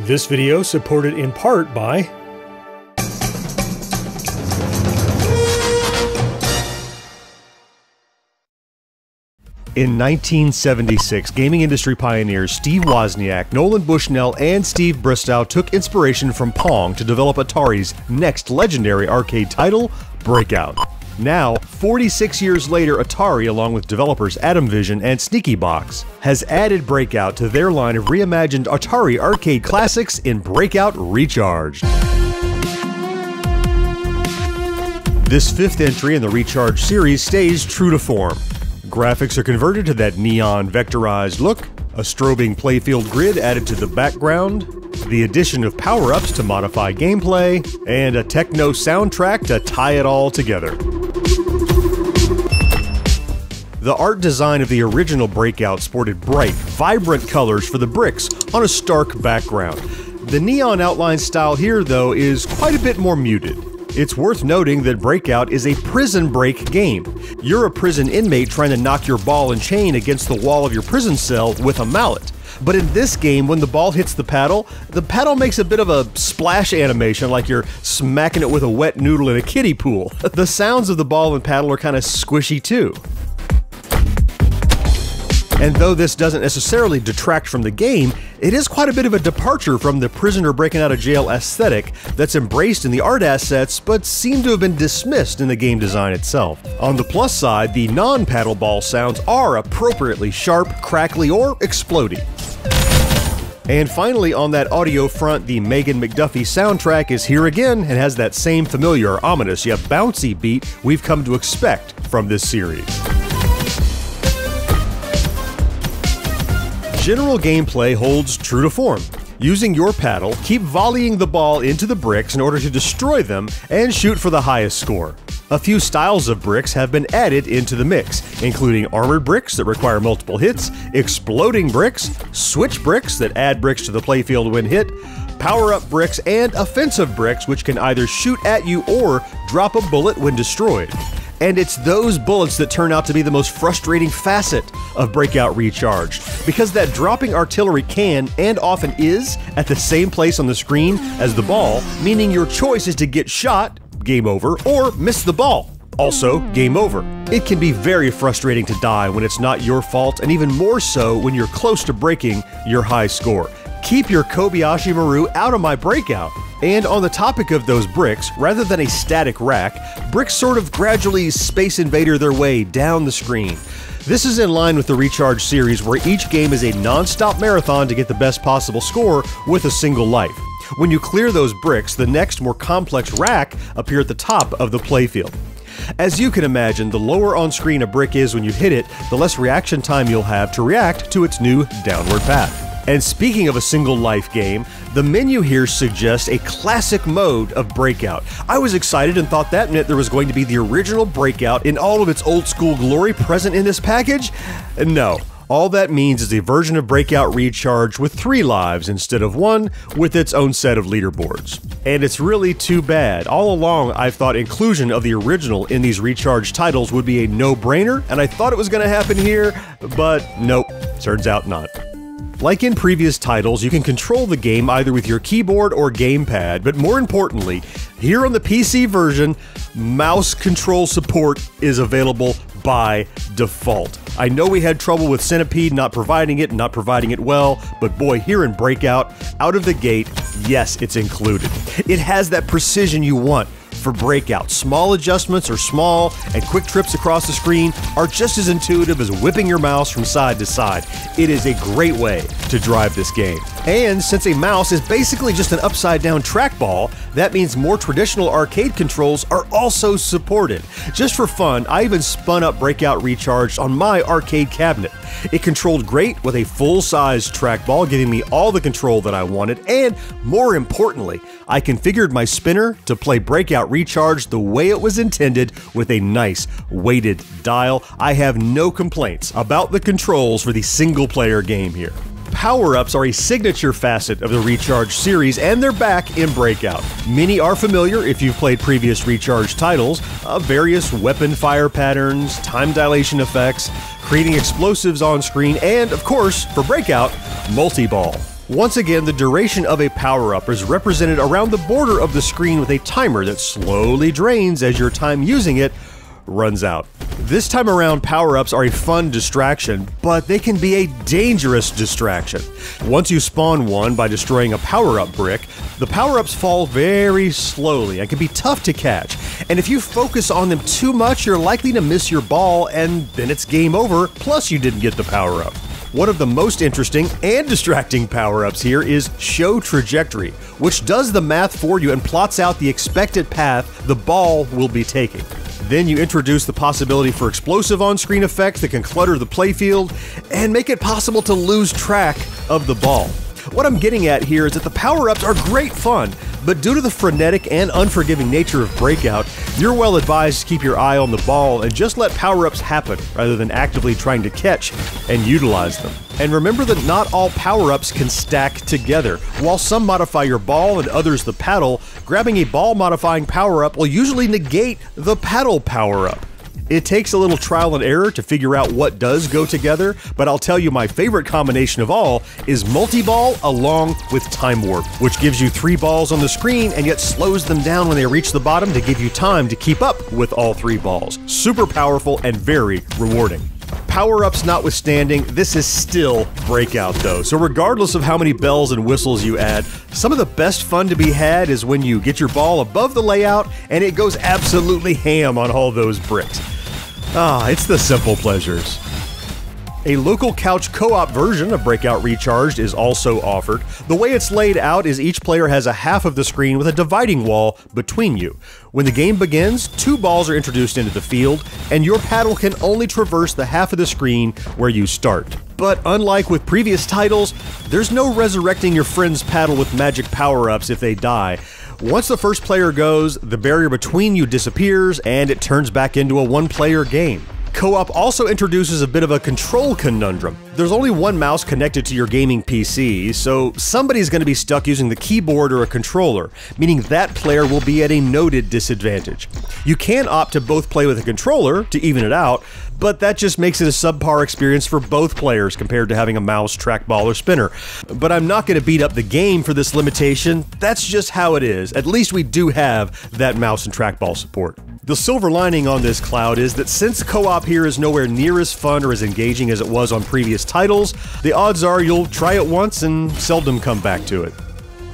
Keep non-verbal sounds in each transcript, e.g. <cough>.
This video supported in part by In 1976, gaming industry pioneers Steve Wozniak, Nolan Bushnell, and Steve Bristow took inspiration from Pong to develop Atari's next legendary arcade title, Breakout. Now, 46 years later, Atari, along with developers Adamvision and Sneaky Box, has added Breakout to their line of reimagined Atari arcade classics in Breakout Recharged. This fifth entry in the Recharge series stays true to form. Graphics are converted to that neon vectorized look, a strobing playfield grid added to the background, the addition of power ups to modify gameplay, and a techno soundtrack to tie it all together. The art design of the original Breakout sported bright, vibrant colors for the bricks on a stark background. The neon outline style here, though, is quite a bit more muted. It's worth noting that Breakout is a prison break game. You're a prison inmate trying to knock your ball and chain against the wall of your prison cell with a mallet. But in this game, when the ball hits the paddle, the paddle makes a bit of a splash animation like you're smacking it with a wet noodle in a kiddie pool. <laughs> the sounds of the ball and paddle are kind of squishy too. And though this doesn't necessarily detract from the game, it is quite a bit of a departure from the prisoner breaking out of jail aesthetic that's embraced in the art assets but seem to have been dismissed in the game design itself. On the plus side, the non paddle ball sounds are appropriately sharp, crackly, or explodey. And finally, on that audio front, the Megan McDuffee soundtrack is here again and has that same familiar, ominous, yet bouncy beat we've come to expect from this series. General gameplay holds true to form. Using your paddle, keep volleying the ball into the bricks in order to destroy them and shoot for the highest score. A few styles of bricks have been added into the mix, including armored bricks that require multiple hits, exploding bricks, switch bricks that add bricks to the playfield when hit, power up bricks, and offensive bricks which can either shoot at you or drop a bullet when destroyed. And it's those bullets that turn out to be the most frustrating facet of Breakout Recharged, because that dropping artillery can and often is at the same place on the screen as the ball, meaning your choice is to get shot, game over, or miss the ball. Also, game over. It can be very frustrating to die when it's not your fault, and even more so when you're close to breaking your high score. Keep your Kobayashi Maru out of my breakout. And on the topic of those bricks, rather than a static rack, bricks sort of gradually space invader their way down the screen. This is in line with the Recharge series, where each game is a non stop marathon to get the best possible score with a single life. When you clear those bricks, the next more complex rack appear at the top of the playfield. As you can imagine, the lower on screen a brick is when you hit it, the less reaction time you'll have to react to its new downward path. And speaking of a single life game, the menu here suggests a classic mode of Breakout. I was excited and thought that meant there was going to be the original Breakout in all of its old school glory present in this package. No. All that means is a version of Breakout Recharge with three lives instead of one, with its own set of leaderboards. And it's really too bad. All along, I've thought inclusion of the original in these Recharge titles would be a no brainer, and I thought it was going to happen here, but nope, turns out not. Like in previous titles, you can control the game either with your keyboard or gamepad, but more importantly, here on the PC version, mouse control support is available by default. I know we had trouble with Centipede not providing it and not providing it well, but boy, here in Breakout, out of the gate, yes, it's included. It has that precision you want for breakout. Small adjustments are small, and quick trips across the screen are just as intuitive as whipping your mouse from side to side. It is a great way to drive this game. And since a mouse is basically just an upside down trackball, that means more traditional arcade controls are also supported. Just for fun, I even spun up Breakout Recharged on my arcade cabinet. It controlled great with a full size trackball, giving me all the control that I wanted, and more importantly, I configured my spinner to play Breakout Recharged the way it was intended with a nice weighted dial. I have no complaints about the controls for the single player game here power ups are a signature facet of the Recharge series, and they're back in Breakout. Many are familiar if you've played previous Recharge titles, uh, various weapon fire patterns, time dilation effects, creating explosives on screen, and, of course, for Breakout, multi ball. Once again, the duration of a power up is represented around the border of the screen with a timer that slowly drains as your time using it runs out. This time around, power ups are a fun distraction, but they can be a dangerous distraction. Once you spawn one by destroying a power up brick, the power ups fall very slowly and can be tough to catch. And if you focus on them too much, you're likely to miss your ball, and then it's game over, plus, you didn't get the power up. One of the most interesting and distracting power ups here is Show Trajectory, which does the math for you and plots out the expected path the ball will be taking. Then you introduce the possibility for explosive on screen effects that can clutter the playfield and make it possible to lose track of the ball. What I'm getting at here is that the power ups are great fun, but due to the frenetic and unforgiving nature of Breakout, you're well advised to keep your eye on the ball and just let power ups happen rather than actively trying to catch and utilize them. And remember that not all power ups can stack together. While some modify your ball and others the paddle, grabbing a ball modifying power up will usually negate the paddle power up. It takes a little trial and error to figure out what does go together, but I'll tell you my favorite combination of all is multi-ball along with Time Warp, which gives you three balls on the screen and yet slows them down when they reach the bottom to give you time to keep up with all three balls. Super powerful and very rewarding. Power ups notwithstanding, this is still Breakout though, so regardless of how many bells and whistles you add, some of the best fun to be had is when you get your ball above the layout and it goes absolutely ham on all those bricks. Ah, it's the simple pleasures. A local couch co-op version of Breakout Recharged is also offered. The way it's laid out is each player has a half of the screen with a dividing wall between you. When the game begins, two balls are introduced into the field, and your paddle can only traverse the half of the screen where you start. But unlike with previous titles, there's no resurrecting your friend's paddle with magic power-ups if they die. Once the first player goes, the barrier between you disappears, and it turns back into a one-player game. Co-op also introduces a bit of a control conundrum. There's only one mouse connected to your gaming PC, so somebody's going to be stuck using the keyboard or a controller, meaning that player will be at a noted disadvantage. You can opt to both play with a controller to even it out, but that just makes it a subpar experience for both players compared to having a mouse, trackball, or spinner. But I'm not going to beat up the game for this limitation, that's just how it is. At least we do have that mouse and trackball support. The silver lining on this cloud is that since co-op here is nowhere near as fun or as engaging as it was on previous titles, the odds are you'll try it once and seldom come back to it.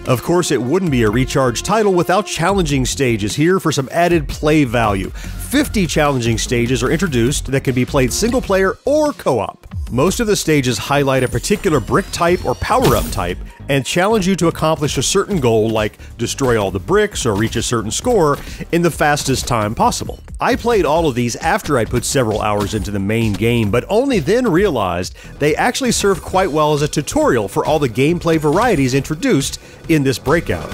Of course, it wouldn't be a recharge title without challenging stages here for some added play value. 50 challenging stages are introduced that can be played single player or co op. Most of the stages highlight a particular brick type or power up type and challenge you to accomplish a certain goal like destroy all the bricks or reach a certain score in the fastest time possible. I played all of these after I'd put several hours into the main game, but only then realized they actually serve quite well as a tutorial for all the gameplay varieties introduced in this breakout.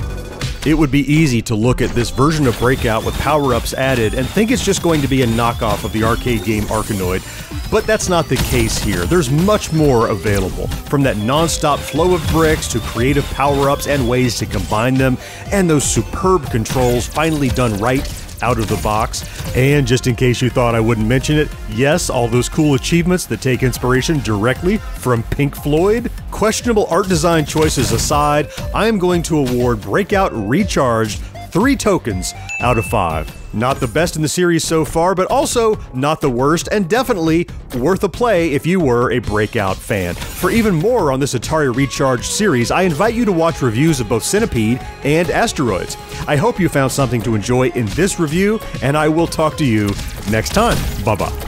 It would be easy to look at this version of Breakout with power-ups added and think it's just going to be a knockoff of the arcade game Arkanoid, but that's not the case here. There's much more available, from that non-stop flow of bricks to creative power-ups and ways to combine them, and those superb controls finally done right out of the box. And just in case you thought I wouldn't mention it, yes, all those cool achievements that take inspiration directly from Pink Floyd. Questionable art design choices aside, I am going to award Breakout Recharged three tokens out of five. Not the best in the series so far, but also not the worst, and definitely worth a play if you were a Breakout fan. For even more on this Atari Recharged series, I invite you to watch reviews of both Centipede and Asteroids. I hope you found something to enjoy in this review, and I will talk to you next time. Bye bye.